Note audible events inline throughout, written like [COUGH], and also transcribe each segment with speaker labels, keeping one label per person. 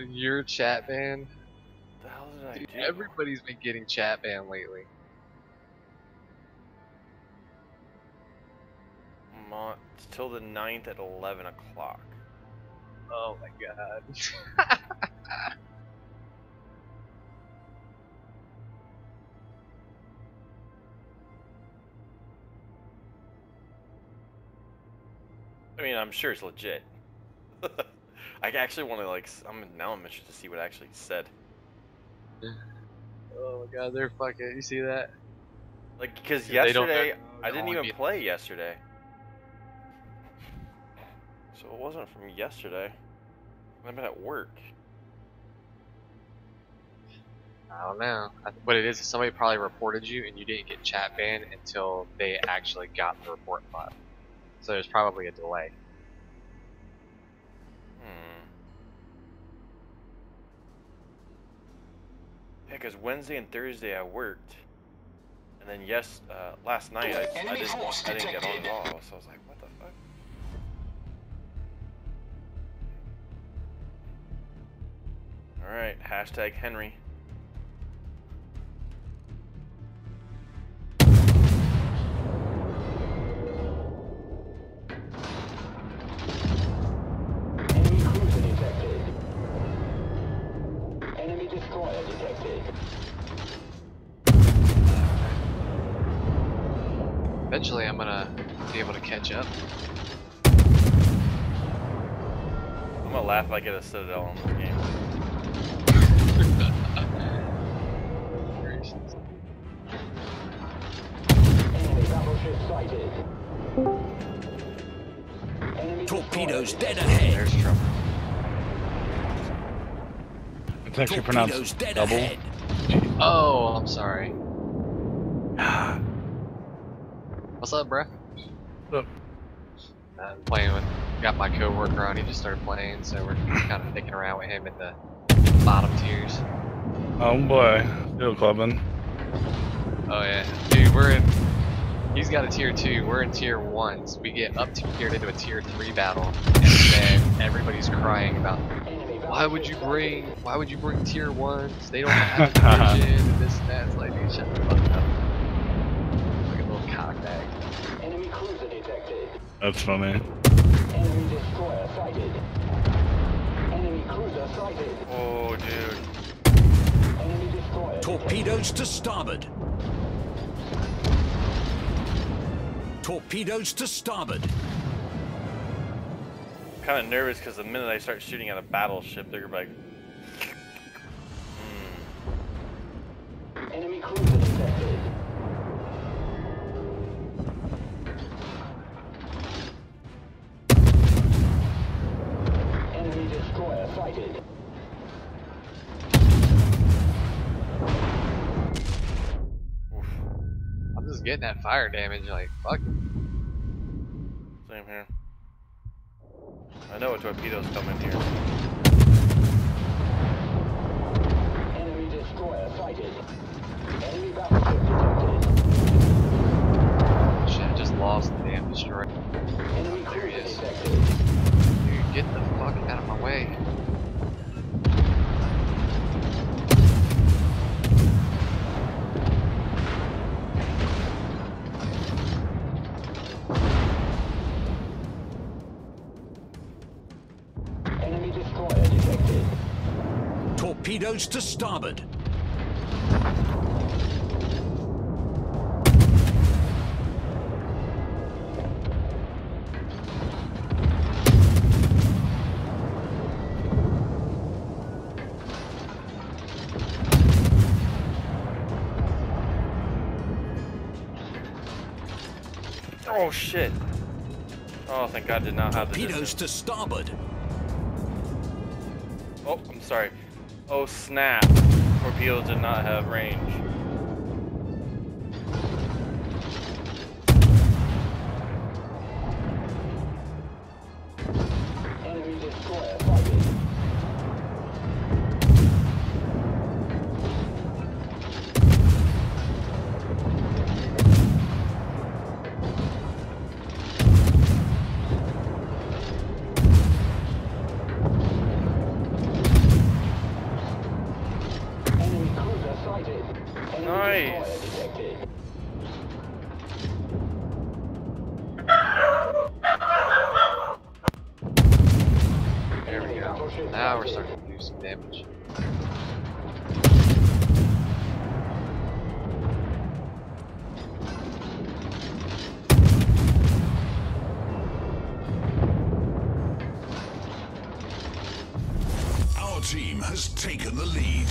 Speaker 1: your chat ban.
Speaker 2: the hell did I
Speaker 1: Dude,
Speaker 2: do?
Speaker 1: everybody's been getting chat ban lately.
Speaker 2: Mon- it's till the 9th at 11 o'clock.
Speaker 1: Oh my god. [LAUGHS]
Speaker 2: I mean, I'm sure it's legit. [LAUGHS] I actually want to like. I'm now I'm interested to see what it actually said. [LAUGHS]
Speaker 1: oh my god, they're fucking. You see that?
Speaker 2: Like, because
Speaker 1: Dude, they don't know-
Speaker 2: yesterday I didn't even play yesterday, so it wasn't from yesterday. I've been at work.
Speaker 1: I don't know. I, what it is is somebody probably reported you and you didn't get chat banned until they actually got the report file. So there's probably a delay.
Speaker 2: Yeah, because Wednesday and Thursday I worked, and then yes, uh, last night I, I didn't I didn't get on at all. So I was like, what the fuck? All right, hashtag Henry.
Speaker 1: Eventually I'm gonna be able to catch up.
Speaker 2: I'm gonna laugh if I get a Citadel in this game.
Speaker 3: Enemy battleship sighted. Enemy
Speaker 4: Torpedoes dead ahead.
Speaker 1: There's trouble.
Speaker 5: It's actually
Speaker 4: Torpedoes
Speaker 5: pronounced double.
Speaker 4: ahead.
Speaker 1: Oh, I'm sorry. What's up, bruh?
Speaker 5: Up.
Speaker 1: I'm playing with, got my coworker on. He just started playing, so we're kind of dicking around with him in the bottom tiers.
Speaker 5: Oh boy, still clubbing.
Speaker 1: Oh yeah, dude, we're in. He's got a tier two. We're in tier one. So we get up tiered into a tier three battle, and then everybody's crying about
Speaker 3: Enemy
Speaker 1: why would you
Speaker 3: battleship
Speaker 1: bring
Speaker 3: sighted.
Speaker 1: why would you bring tier ones? They don't have [LAUGHS] a version and this and that. It's like dude, shut the fuck up. Like a little cockbag.
Speaker 3: Enemy cruiser detected.
Speaker 5: That's funny.
Speaker 3: Enemy destroyer sighted. Enemy cruiser sighted.
Speaker 2: Oh, dude.
Speaker 3: Enemy destroyer
Speaker 4: Torpedoes to starboard. Torpedoes to starboard.
Speaker 2: I'm kind of nervous because the minute I start shooting at a battleship, they're gonna be like,
Speaker 3: detected. Enemy cruiser detected. Sighted.
Speaker 2: Oof.
Speaker 1: I'm just getting that fire damage. Like fuck.
Speaker 2: Same here. I know a torpedo's coming here.
Speaker 4: Torpedoes to starboard.
Speaker 2: Oh shit! Oh, thank God, did not have the
Speaker 4: Torpedoes to starboard.
Speaker 2: Oh, I'm sorry. Oh snap! Torpedoes did not have range.
Speaker 1: Now we're starting to do some damage.
Speaker 4: Our team has taken the lead.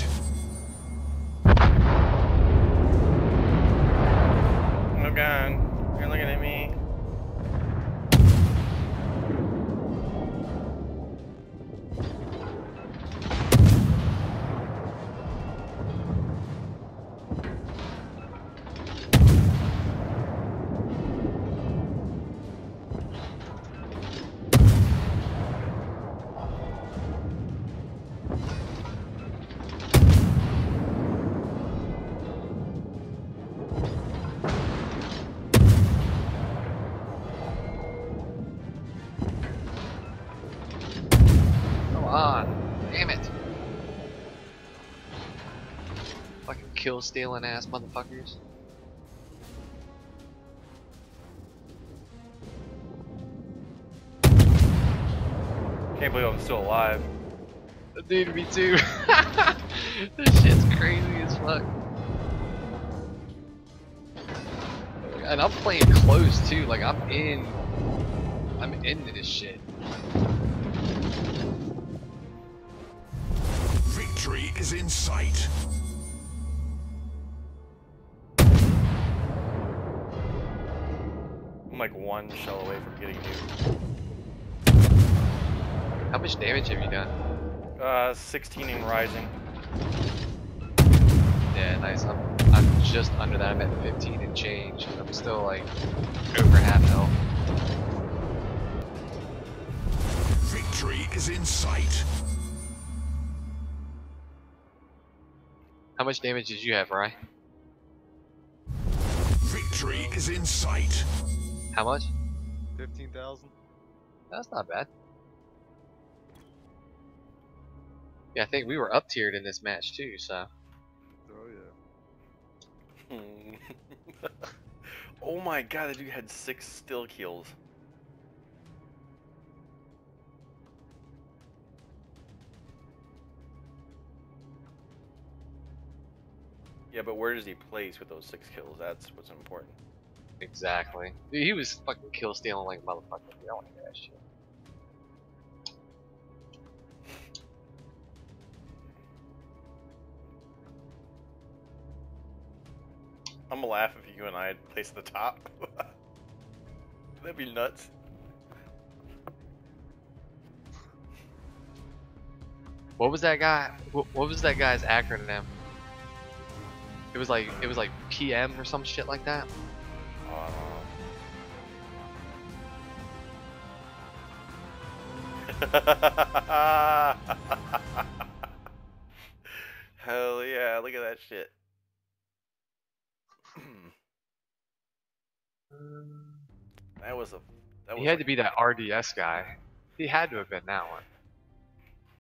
Speaker 1: Kill stealing ass motherfuckers.
Speaker 2: Can't believe I'm still alive.
Speaker 1: Dude, me too. [LAUGHS] this shit's crazy as fuck. And I'm playing close too, like I'm in I'm into this shit.
Speaker 4: Victory is in sight.
Speaker 2: I'm like one shell away from getting you.
Speaker 1: How much damage have you done?
Speaker 2: Uh, 16 and rising.
Speaker 1: Yeah, nice. I'm I'm just under that. I'm at 15 and change. and I'm still like over half health.
Speaker 4: Victory is in sight.
Speaker 1: How much damage did you have, Rye?
Speaker 4: Victory is in sight.
Speaker 1: How much?
Speaker 6: 15,000?
Speaker 1: That's not bad. Yeah, I think we were up tiered in this match too, so.
Speaker 6: Oh yeah. Hmm. [LAUGHS]
Speaker 2: oh my god, that dude had six still kills. Yeah, but where does he place with those six kills? That's what's important.
Speaker 1: Exactly. Dude, he was fucking kill stealing like a motherfucker. Dude, I want that shit.
Speaker 2: I'm gonna laugh if you and I had placed the top. [LAUGHS] That'd be nuts.
Speaker 1: What was that guy? What, what was that guy's acronym? It was like it was like PM or some shit like that. [LAUGHS]
Speaker 2: Hell yeah, look at that shit. [CLEARS THROAT] that was a that was
Speaker 1: He had
Speaker 2: like-
Speaker 1: to be that RDS guy. He had to have been that one.